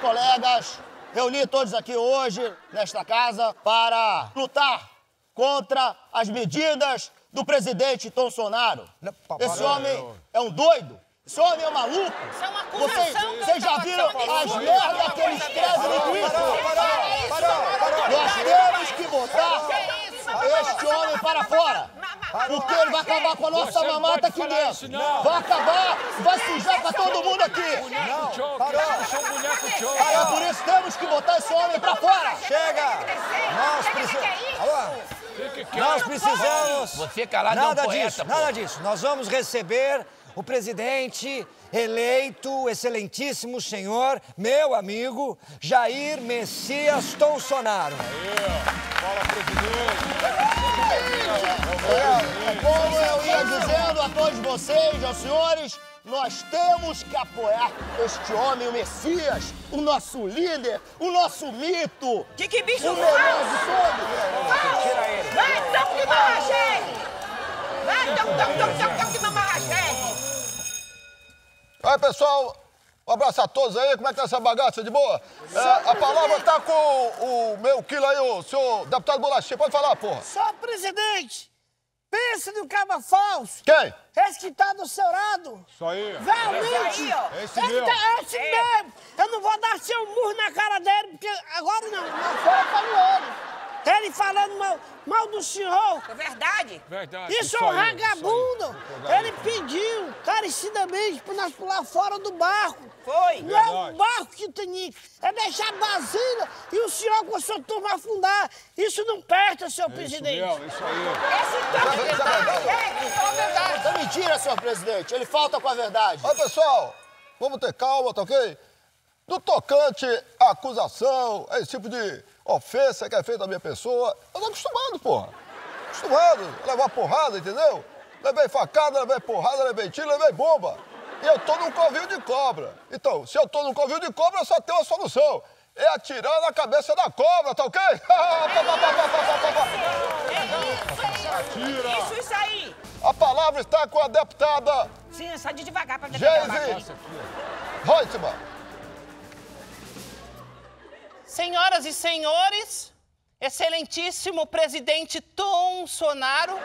colegas, reuni todos aqui hoje, nesta casa, para lutar contra as medidas do presidente Bolsonaro. Esse homem é um doido. Esse homem é maluco. Isso é uma Vocês, vocês já viram as merdas que ele escreve no Twitter? Nós temos que botar este homem para fora. Porque ele vai acabar com a nossa não mamata aqui dentro. não. Vai acabar, vai sujar pra todo mundo aqui. Show. É por isso temos que botar esse homem pra fora. Chega! Nós precisamos. Nós precisamos. Você calado é um Nada poeta, disso, nada disso. Nós vamos receber o presidente eleito, excelentíssimo senhor, meu amigo, Jair Messias Bolsonaro. Fala, presidente. Como eu ia dizendo a todos vocês, aos senhores, nós temos que apoiar este homem, o Messias, o nosso líder, o nosso mito. Que que bicho O melhor de todos. Tira. Vai, toque de mamagem! Vai, toque, toque, toque, toque, toque de mamagem! Aí, pessoal, um abraço a todos aí. Como é que tá essa bagaça? De boa? É, a palavra tá com o, o meu quilo aí, o senhor deputado Bolachinha. Pode falar, porra. Só presidente, pensa no caba falso. Quem? Esse que tá do seu lado. Isso aí. Realmente. Esse. Esse tá- esse mesmo. Eu não vou dar seu murro na cara dele, porque agora não, na foca no olho. Ele falando mal, mal do senhor. É verdade. Verdade. Isso é um vagabundo. Ele pediu encarecidamente pra nós pular fora do barco. Foi. Não é o Verdade. barco que tem é deixar Brasília e o senhor com a sua turma afundar. Isso não presta, senhor Isso presidente. mesmo, isso aí. Esse toque de mamagem, isso é verdade. É mentira, senhor presidente. Ele falta com a verdade. Ó, pessoal, vamos ter calma, tá ok? No tocante à acusação, a esse tipo de ofensa que é feita à minha pessoa, eu tô acostumado, porra. Acostumado a levar porrada, entendeu? Levei facada, levei porrada, levei tiro, levei bomba. E eu tô num covil de cobra. Então, se eu tô num covil de cobra, só tem uma solução. É atirar na cabeça da cobra, tá ok? Isso, isso aí. A palavra está com a deputada Sim, só de devagar pra Geise. Reutemann. Senhoras e senhores, excelentíssimo presidente Tom Sonaro,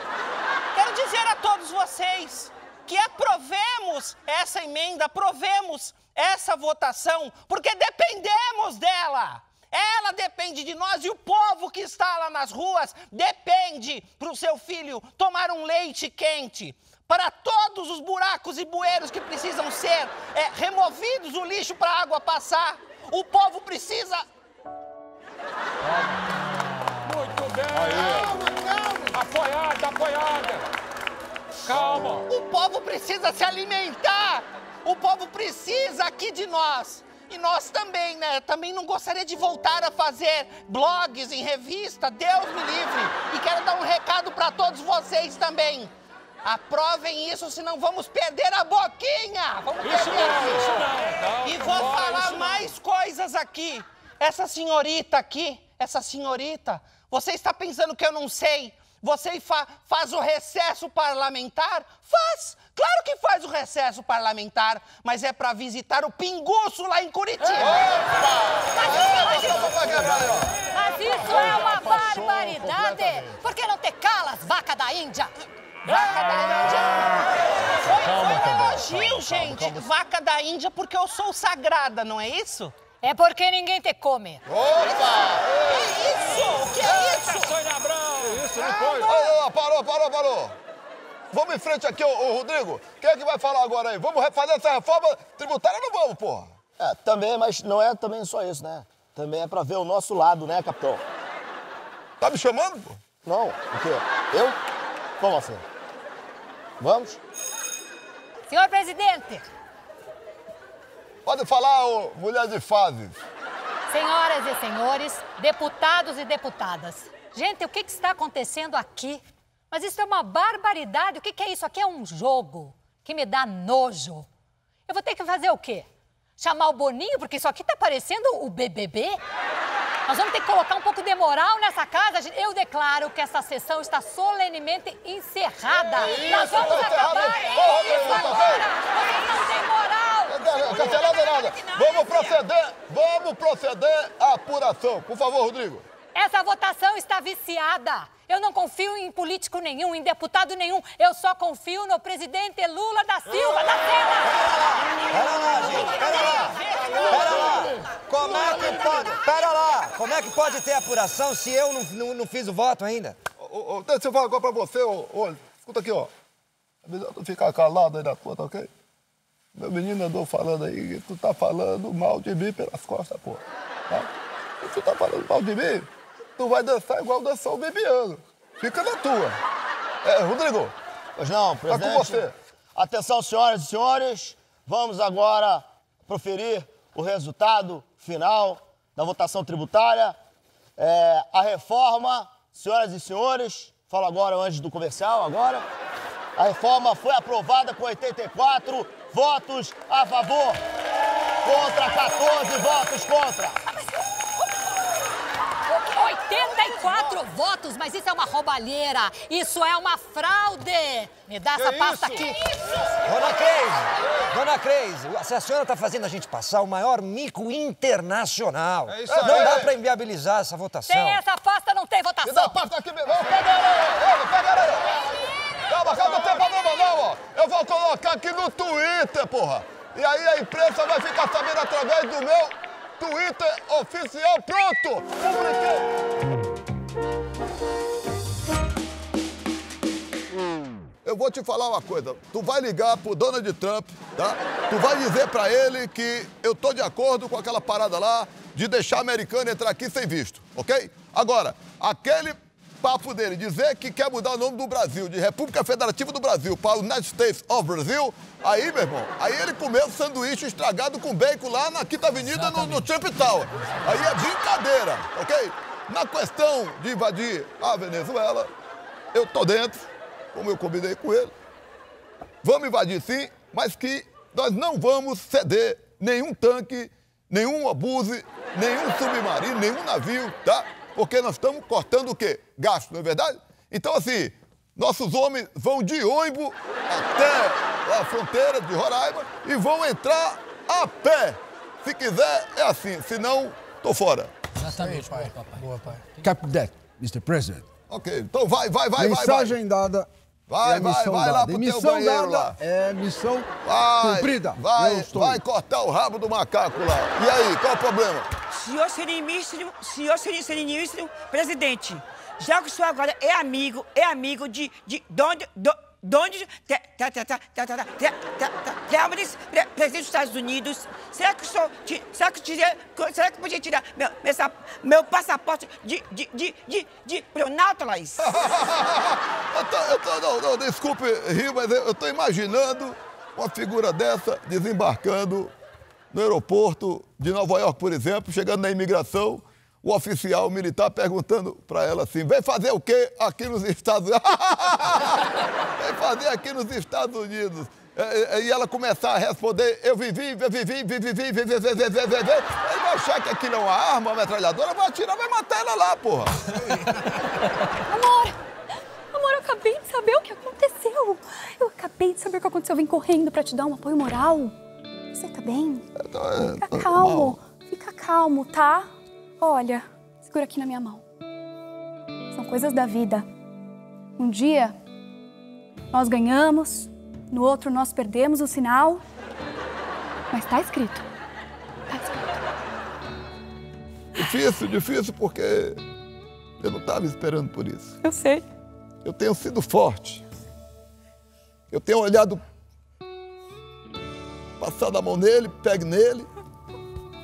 quero dizer a todos vocês que aprovemos essa emenda, aprovemos essa votação, porque dependemos dela. Ela depende de nós e o povo que está lá nas ruas depende para o seu filho tomar um leite quente. Para todos os buracos e bueiros que precisam ser é, removidos, o lixo para a água passar. O povo precisa Muito bem. Apoiada, apoiada. Calma. O povo precisa se alimentar. O povo precisa aqui de nós. E nós também, né? Também não gostaria de voltar a fazer blogs em revista, Deus me livre. E quero dar um recado para todos vocês também. Aprovem isso, senão vamos perder a boquinha. Vamos Isso perder não, isso não. Calma, E vou vambora, falar mais coisas aqui. Essa senhorita aqui, essa senhorita, você está pensando que eu não sei? Você fa- faz o recesso parlamentar? Faz! Claro que faz o recesso parlamentar, mas é para visitar o Pinguço lá em Curitiba. Mas isso é uma barbaridade! Por que não te calas, vaca da Índia? Vaca da Índia. Foi, foi um elogio, gente. Vaca da Índia porque eu sou sagrada, não é isso? É porque ninguém te come. Que isso? O que é isso? Sônia Abrão. Isso, não foi? Ah, parou, parou, parou. Vamos em frente aqui, ô, ô, Rodrigo. Quem é que vai falar agora aí? Vamos fazer essa reforma tributária ou não vamos, porra? É, também, mas não é também só isso, né? Também é pra ver o nosso lado, né, capitão? Tá me chamando, pô? Não, o quê? Eu? Como assim? Vamos? Senhor presidente, Pode falar, ô, mulher de fases. senhoras e senhores, deputados e deputadas. Gente, o que, que está acontecendo aqui? Mas isso é uma barbaridade. O que, que é isso? Aqui é um jogo que me dá nojo. Eu vou ter que fazer o quê? Chamar o Boninho? Porque isso aqui tá parecendo o BBB? Nós vamos ter que colocar um pouco de moral nessa casa. Eu declaro que essa sessão está solenemente encerrada. Nós vamos tá acabar isso Rodrigo, tá agora. Vocês não têm moral. Cancelada nada. Vamos proceder, vamos proceder à apuração. Por favor, Rodrigo. Essa votação está viciada. Eu não confio em político nenhum, em deputado nenhum. Eu só confio no presidente Lula da Silva, da Silva. Pera lá, gente, pera lá. Pera lá. Como é que pode... Pera lá. Como é que pode ter apuração se eu não, não, não fiz o voto ainda? Ô, ô, deixa eu falar agora pra você, ô, ô, escuta aqui, ó. É melhor tu ficar calado aí na tá ok? Meu menino andou falando aí tu tá falando mal de mim pelas costas, pô. Tá? Se tu tá falando mal de mim, tu vai dançar igual dançou o Bebiano. Fica na tua. É, Rodrigo, Pois não, tá presidente. com você. Atenção, senhoras e senhores. Vamos agora proferir o resultado final da votação tributária. É, a reforma, senhoras e senhores, falo agora antes do comercial, agora. A reforma foi aprovada com 84 votos a favor, contra 14 votos contra. 84 votos, mas isso é uma roubalheira. Isso é uma fraude. Me dá essa pasta isso? aqui. Dona Crazy, Dona Crazy, se a senhora tá fazendo a gente passar o maior mico internacional. É isso Não aí. dá pra inviabilizar essa votação. Sem essa pasta não tem Me dá a votação. pasta aqui mesmo. Ô, Pega ela pega ela. Calma, calma, não tem problema não, ó. Eu vou colocar aqui no Twitter, porra. E aí a imprensa vai ficar sabendo através do meu Twitter oficial. Pronto! Publiquei. Eu vou te falar uma coisa. Tu vai ligar pro Donald Trump, tá? Tu vai dizer pra ele que eu tô de acordo com aquela parada lá de deixar americano entrar aqui sem visto, ok? Agora, aquele papo dele dizer que quer mudar o nome do Brasil, de República Federativa do Brasil para United States of Brazil, aí, meu irmão, aí ele comeu sanduíche estragado com bacon lá na Quinta Avenida no, no Trump Tower. Aí é brincadeira, ok? Na questão de invadir a Venezuela, eu tô dentro, como eu combinei com ele. Vamos invadir sim, mas que nós não vamos ceder nenhum tanque, nenhum obuse, nenhum submarino, nenhum navio, tá? Porque nós estamos cortando o quê? Gasto, não é verdade? Então, assim, nossos homens vão de ônibus até a fronteira de Roraima e vão entrar a pé. Se quiser, é assim, senão, tô fora. Exatamente, pai. Boa, pai. Cap that, Mr. President. Ok, então vai, vai, vai, vai, vai. Mensagem dada. Vai, é vai, missão vai lá dada. pro E teu missão banheiro dada lá. é missão Vai, cumprida. Vai, vai cortar o rabo do macaco lá. E aí, qual o problema? Senhor Sereníssimo, senhor sereníssimo presidente, já que o senhor agora é amigo, é amigo de, de Donde, Donde, Trump, presidente dos Estados Unidos, será que o senhor, será que tira, será que podia tirar meu, meu passaporte de, de, de, de, de pronáutolas? eu tô, eu tô, não, não, desculpe rir, mas eu tô imaginando uma figura dessa desembarcando no aeroporto de Nova York, por exemplo, chegando na imigração, o oficial militar perguntando para ela assim: vem fazer o quê aqui nos Estados Unidos? vem fazer aqui nos Estados Unidos. É, é, é, e ela começar a responder: eu vivi, eu vivi, vivi, vivi, vivi, vivi, vivi, vivi. Ele vai achar que aquilo é uma arma, uma metralhadora, vai atirar, vai matar ela lá, porra. Amor, amor, eu acabei de saber o que aconteceu. Eu acabei de saber o que aconteceu. Eu vim correndo para te dar um apoio moral. Você tá bem? Fica calmo. Fica calmo, tá? Olha, segura aqui na minha mão. São coisas da vida. Um dia nós ganhamos, no outro nós perdemos o sinal. Mas tá escrito. Tá escrito. Difícil, difícil, porque eu não estava esperando por isso. Eu sei. Eu tenho sido forte. Eu tenho olhado, passado a mão nele, pego nele,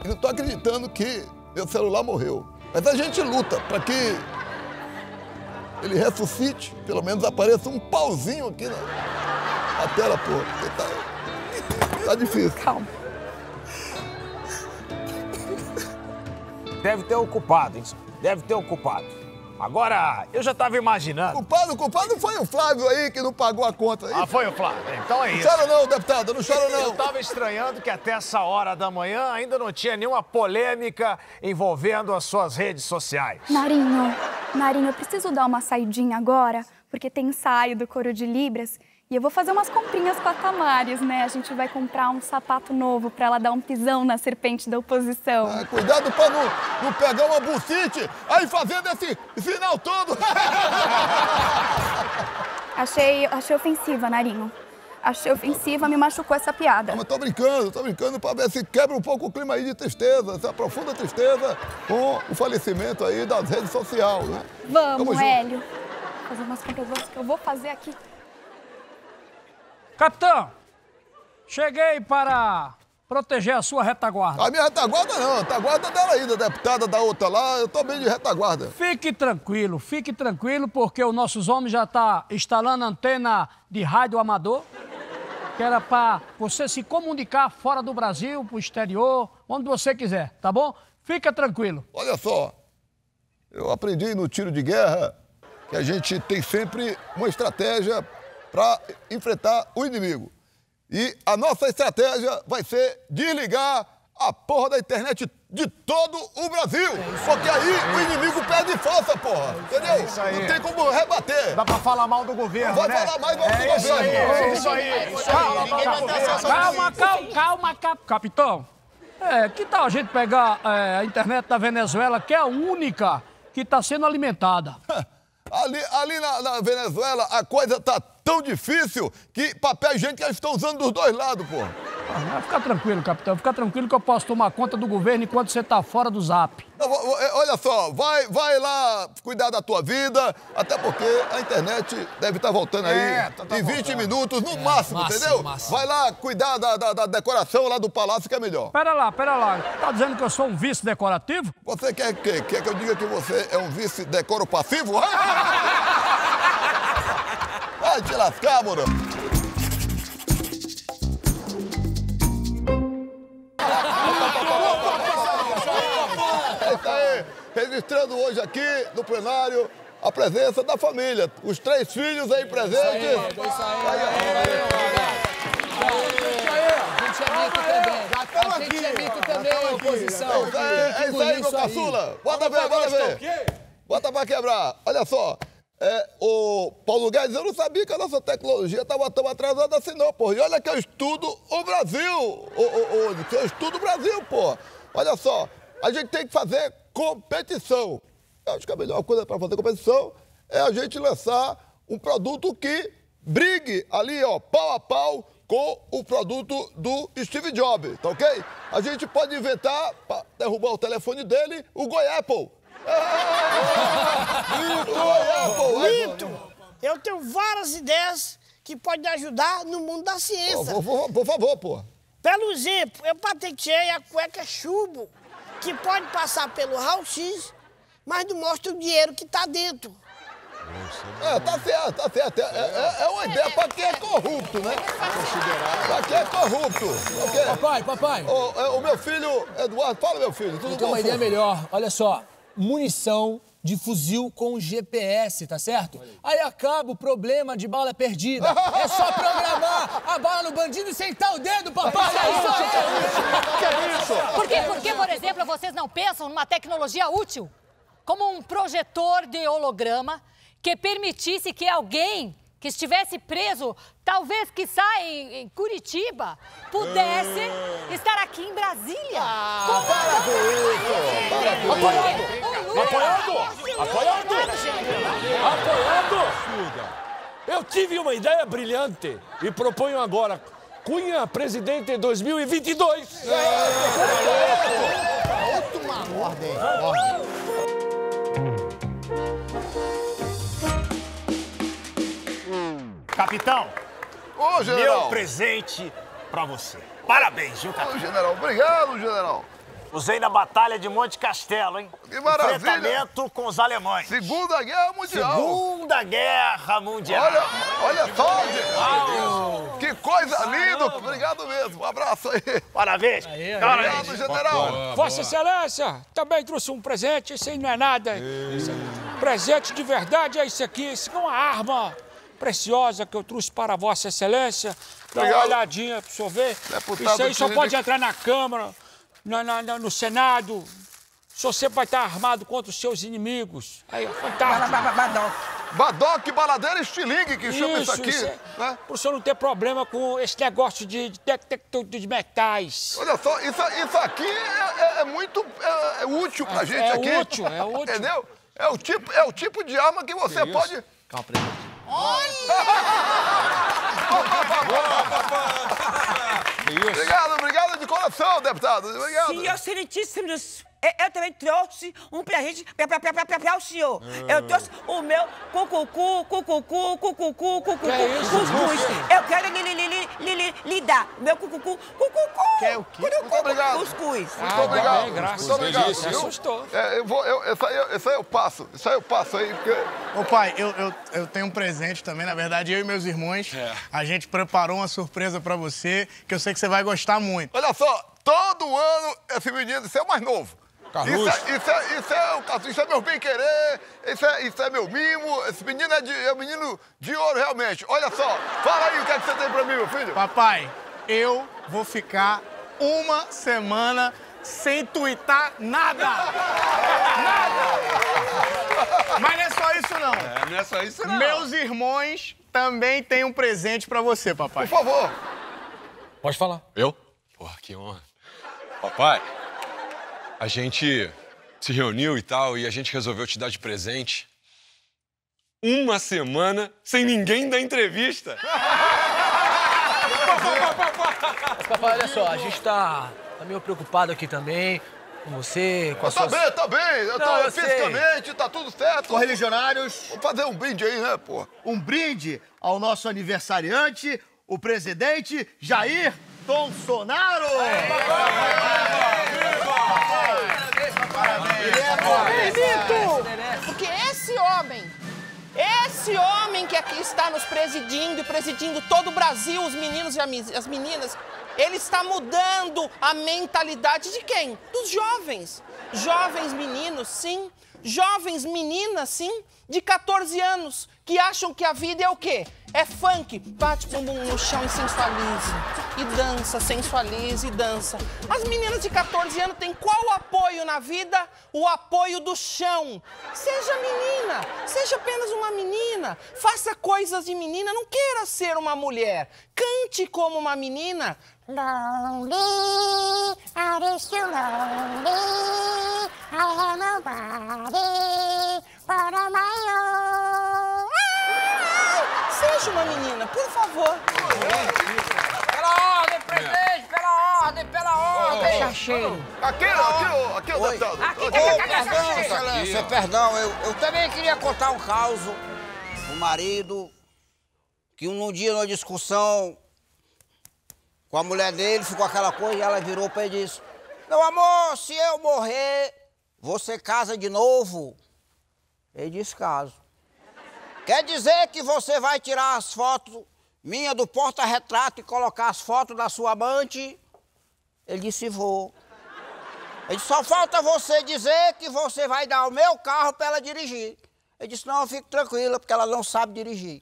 e não estou acreditando que meu celular morreu. Mas a gente luta para que ele ressuscite, pelo menos apareça um pauzinho aqui na, na tela, pô. Tá, tá difícil. Calma. Deve ter ocupado, hein? Deve ter ocupado. Agora, eu já tava imaginando. Culpado, culpado foi o Flávio aí que não pagou a conta. aí. Ah, foi o Flávio. Então é Não isso. chora não, deputado, não chora Eu não. tava estranhando que até essa hora da manhã ainda não tinha nenhuma polêmica envolvendo as suas redes sociais. Narinho, Narinho, eu preciso dar uma saidinha agora, porque tem ensaio do coro de Libras E eu vou fazer umas comprinhas com a Tamares, né? A gente vai comprar um sapato novo pra ela dar um pisão na serpente da oposição. Ah, cuidado pra não, não pegar uma bucite aí fazendo esse final todo. Achei, achei ofensiva, Narinho. Achei ofensiva, me machucou essa piada. Ah, mas tô brincando, tô brincando pra ver se quebra um pouco o clima aí de tristeza, essa profunda tristeza com o falecimento aí das redes sociais, né? Vamos. Hélio. Fazer umas compras que eu vou fazer aqui. Capitão, cheguei para proteger a sua retaguarda. A minha retaguarda não, a retaguarda dela aí, da deputada da outra lá, eu tô bem de retaguarda. Fique tranquilo, fique tranquilo, porque os nossos homens já estão instalando antena de rádio amador, que era para você se comunicar fora do Brasil, pro exterior, onde você quiser, tá bom? Fica tranquilo. Olha só, eu aprendi no tiro de guerra que a gente tem sempre uma estratégia para enfrentar o inimigo. E a nossa estratégia vai ser desligar a porra da internet de todo o Brasil. Porque aí o inimigo perde força, porra. Entendeu? aí. Não tem como rebater. Dá pra falar mal do governo, Vai né? falar mais mal do É isso aí, governo. é isso aí. isso aí. Acesso ao Calma, calma, calma, cap- capitão. É, que tal a gente pegar é, a internet da Venezuela, que é a única que está sendo alimentada? Ali, ali na, na Venezuela a coisa tá tão difícil que papel higiênico eles estão usando dos dois lados, porra. Ah, Fica tranquilo, capitão. Fica tranquilo que eu posso tomar conta do governo enquanto você tá fora do zap. Não, é, Olha só, vai, vai lá cuidar da tua vida, até porque a internet deve estar voltando aí É, tá- tá em 20 voltando. minutos, no máximo, máximo, entendeu? máximo. Vai lá cuidar da, da- da decoração lá do palácio que é melhor. Pera lá, pera lá. Tá dizendo que eu sou um vice decorativo? Você quer que, quer que eu diga que você é um vice decoro passivo? Vai te lascar, moro. É isso aí. Registrando hoje aqui no plenário a presença da família. Os três filhos aí presentes. A gente é mito também, oposição. É, é isso aí, meu caçula. Bota ver, bota ver. Bota pra quebrar. Olha só. É, o Paulo Guedes, eu não sabia que a nossa tecnologia estava tão atrasada assim, não, pô. E olha que eu estudo o Brasil. O, o, o, eu estudo o Brasil, pô. Olha só, a gente tem que fazer competição. Eu acho que a melhor coisa para fazer competição é a gente lançar um produto que brigue ali, ó, pau a pau com o produto do Steve Jobs, tá ok? A gente pode inventar, para derrubar o telefone dele, o Goiapple. Lito, eu tenho várias ideias que podem ajudar no mundo da ciência. Por, por- por favor, pô. Pelo exemplo, eu patenteei a cueca chubo, que pode passar pelo raio-x, mas não mostra o dinheiro que tá dentro. É, tá certo, tá certo. É, é- é uma ideia pra quem é corrupto, né? Pra quem é corrupto. ok? Papai, papai. O, é, o meu filho, Eduardo, fala, meu filho, tudo Eu tenho uma ideia melhor. Olha só, munição de fuzil com GPS, tá certo? Aí acaba o problema de bala perdida. É só programar a bala no bandido e sentar o dedo, papai. É isso aí. Que é isso? Por quê? Porque, por exemplo, vocês não pensam numa tecnologia útil? Como um projetor de holograma que permitisse que alguém que estivesse preso, talvez que saia em, em Curitiba, pudesse estar aqui em Brasília. Ah, para com isso, para com isso. Apoiado! Apoiado! Apoiado! Eu tive uma ideia brilhante e proponho agora Cunha presidente em 2022. Capitão, Ô, general. meu presente pra você. Parabéns, viu, Ô, capitão? general, obrigado, general. Usei na Batalha de Monte Castelo, hein? Que maravilha. Enfrentamento com os alemães. Segunda Guerra Mundial. Segunda Guerra Mundial. Olha, olha só, general. Que coisa linda. Obrigado mesmo. Um abraço aí. Parabéns. Obrigado, general. Vossa Excelência, também trouxe um presente, isso aí não é nada. Presente de verdade é isso aqui, isso é uma arma preciosa que eu trouxe para Vossa Excelência. Dá uma olhadinha para o senhor ver. Deputado isso aí só pode entrar na Câmara, na- na- na- no Senado. O senhor sempre vai estar armado contra os seus inimigos. Aí, fantástico. Badoque, baladeira e estilingue, que chama isso aqui. é- né? Pro senhor não ter problema com esse negócio de detector de metais. Olha só, isso, isso aqui é, é- é muito é, é útil pra É- gente é aqui. útil, é útil. Entendeu? É o tipo, é o tipo de arma que você isso? pode... Calma, presidente. Obrigado, obrigado de coração, deputado. Obrigado. Senhor Excelentíssimos, eu, eu também trouxe um pra, pra, pra, pra, pra, pra o senhor. Eu trouxe o meu cucucu, cucucu, cucucu, cucucu, Que é isso, cuscuz. Lúcia? Eu quero dar meu cucucu, cucucu. Quer o quê? Cucucu, Muito obrigado. Cuscuz. Muito Ah, obrigado. bem, graças Muito obrigado. Isso viu? assustou. É, eu vou, eu, isso, aí, eu- isso aí eu passo. Isso aí eu passo aí, porque... Ô pai, eu, eu, eu tenho um presente também, na verdade, eu e meus irmãos. É. A gente preparou uma surpresa pra você, que eu sei que você vai gostar muito. Olha só, todo ano esse menino, isso é o mais novo. Carluxo. Isso é, isso, é, isso, é, o Carluxo, isso é meu bem-querer, isso é, isso é meu mimo, esse menino é, de, é um menino de ouro realmente. Olha só, fala aí o que, é que você tem pra mim, meu filho. Papai, eu vou ficar uma semana sem tuitar nada. Nada! Mas não é só isso, não. É, não é só isso, não. Meus irmãos também têm um presente pra você, papai. Por favor. Pode falar. Eu? Porra, que honra. Papai, a gente se reuniu e tal, e a gente resolveu te dar de presente uma semana sem ninguém dar entrevista. Papai, olha só, a gente tá, tá meio preocupado aqui também com você, com a Tá sua... bem, tá bem. Eu Não, tô eu sei. fisicamente, tá tudo certo. Correligionários. Vamos fazer um brinde aí, né, pô? Um brinde ao nosso aniversariante, o presidente Jair Bolsonaro. Benito! Porque esse homem, esse homem que aqui está nos presidindo e presidindo todo o Brasil, os meninos e as meninas, ele está mudando a mentalidade de quem? Dos jovens. Jovens meninos, sim. Jovens meninas, sim, de 14 anos, que acham que a vida é o quê? É funk, bate bumbum no chão e sensualize. E dança, sensualize e dança. As meninas de 14 anos têm qual apoio na vida? O apoio do chão. Seja menina, seja apenas uma menina. Faça coisas de menina, não queira ser uma mulher. Cante como uma menina. Lonely, I wish you lonely. I have but on my own. Seja uma menina, por favor. Pela ordem, presidente, pela ordem, pela ordem. Cachacheiro. Aqui, aqui, aqui, Oi. deputado. Aqui, Aqui. aqui, perdão, aqui, excelência, aqui. Perdão, eu, eu também queria contar um caos. O marido, que um, dia, numa discussão com a mulher dele, ficou aquela coisa e ela virou pra ele e disse: Meu amor, se eu morrer, você casa de novo? Ele disse: Caso. Quer dizer que você vai tirar as fotos minha do porta-retrato e colocar as fotos da sua amante? Ele disse: Vou. Ele disse, só falta você dizer que você vai dar o meu carro para ela dirigir. Ele disse, não, fique tranquila, porque ela não sabe dirigir.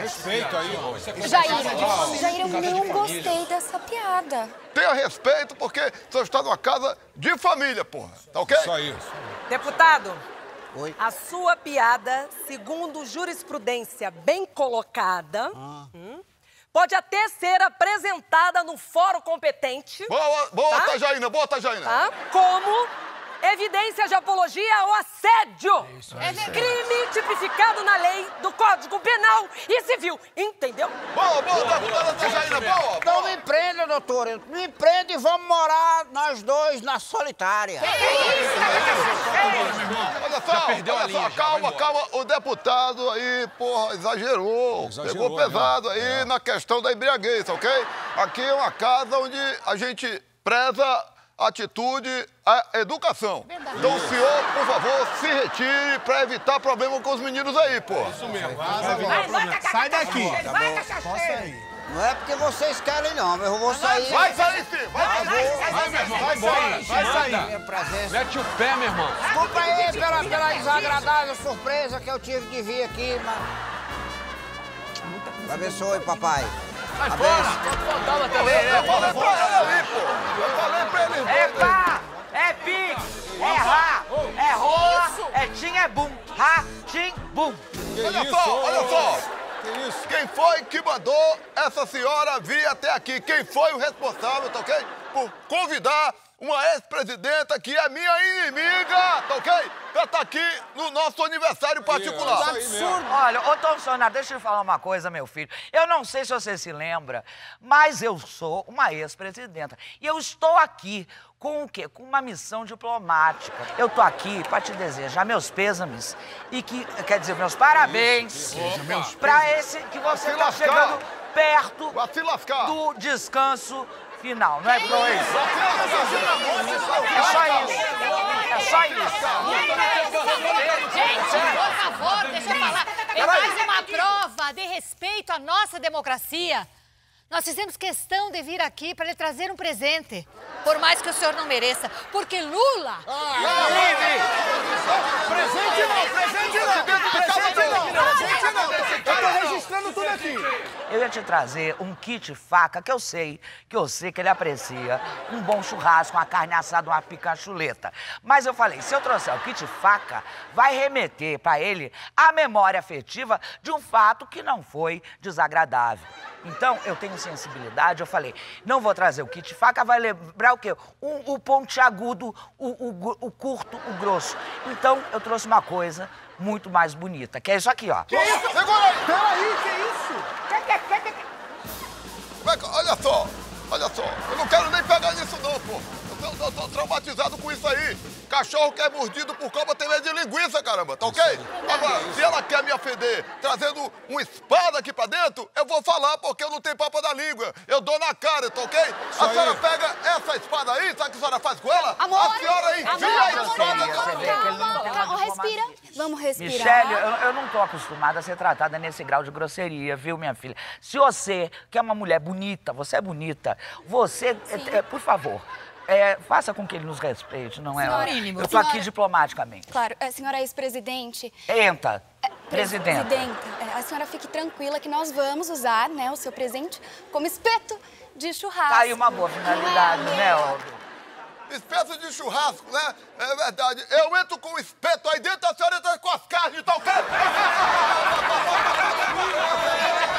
Respeito aí, irmão. Jair, Jair, eu não gostei dessa piada. Tenha respeito, porque você está numa casa de família, porra. Tá ok? Só isso. Deputado, a sua piada, segundo jurisprudência bem colocada, hum, pode até ser apresentada no fórum competente. Boa, boa, tá? Tajaína, boa, Tajaína. Tá? Como evidência de apologia ao assédio. É crime tipificado na lei do Código Penal e Civil. Entendeu? Boa, boa, deputada Tajaína, boa. Não me prenda, doutora. Me prenda e vamos morar nós dois na solitária. Olha só, perdeu a olha só, calma, calma. O deputado aí, porra, exagerou. Exagerou, Pegou pesado né? aí na questão da embriaguez, ok? Aqui é uma casa onde a gente preza atitude, a educação. Então o senhor, por favor, se retire pra evitar problema com os meninos aí, porra. Isso mesmo. Sai daqui. Não é porque vocês querem, não, mas eu vou sair. Vai sair sim, vai Vai, sair. vai, Vai, meu irmão, vai sair. embora. Vai sair. Mete o pé, meu irmão. Desculpa aí pela, pela desagradável surpresa que eu tive de vir aqui, mas. Abençoe, papai. Vai fora! Faltava também, né? Eu falei pra ele ali, pô. Eu falei pra ele. É pá! É pix! É rá! É rola, é tim, é bum. Ha, tim, bum. olha só, olha só. Quem foi que mandou essa senhora vir até aqui? Quem foi o responsável, tá ok? Por convidar uma ex-presidenta que é minha inimiga, tá ok? Pra estar aqui no nosso aniversário particular. absurdo. Olha, ô Tom Sonar, deixa eu falar uma coisa, meu filho. Eu não sei se você se lembra, mas eu sou uma ex-presidenta. E eu estou aqui com o quê? Com uma missão diplomática. Eu tô aqui para te desejar meus pêsames e que, quer dizer, meus parabéns para esse que você tá lascar. chegando perto do descanso final, não é, Pro? É só isso. É só isso. Gente, por favor, deixa eu falar. É Peraí. mais uma prova de respeito à nossa democracia. Nós fizemos questão de vir aqui para lhe trazer um presente. Por mais que o senhor não mereça. Porque Lula. Presente não, presente não, presente não, presente não. Eu tô registrando tudo aqui. Eu ia te trazer um kit faca que eu sei, que eu sei que ele aprecia. Um bom churrasco, uma carne assada, uma picanchuleta. Mas eu falei, se eu trouxer o kit faca, vai remeter pra ele a memória afetiva de um fato que não foi desagradável. Então, eu tenho sensibilidade, eu falei, não vou trazer o kit faca, vai lembrar o quê? O, o pontiagudo, o, o, o curto, o grosso. Então, eu trouxe uma coisa muito mais bonita, que é isso aqui, ó. Que isso? Segura aí! Peraí, que isso? Olha só, olha só. Eu não quero nem pegar nisso não, pô. Eu tô, eu tô traumatizado com isso aí. Cachorro que é mordido por cobra tem medo de linguiça, caramba, tá ok? Agora, se ela quer me ofender trazendo uma espada aqui pra dentro, eu vou falar porque eu não tenho papo da língua. Eu dou na cara, tá ok? a senhora pega essa espada aí, sabe o que a senhora faz com ela? Amor, a senhora enfia amor, a amor, espada... Ele não tem uma Calma, respira. Vamos respirar. Michele, eu, eu não tô acostumada a ser tratada nesse grau de grosseria, viu, minha filha? Se você, que é uma mulher bonita, você é bonita, você, é, é, por favor, é, faça com que ele nos respeite, não é? Senhora- eu tô aqui diplomaticamente. Claro, a senhora ex-presidente. Entra, presidenta. Presidenta, é, a senhora fique tranquila que nós vamos usar né, o seu presente como espeto de churrasco. Tá aí uma boa finalidade, né, Aldo? Espeto de churrasco, né? É verdade. Eu entro com o espeto aí dentro, a senhora entra com as carnes, tá ok?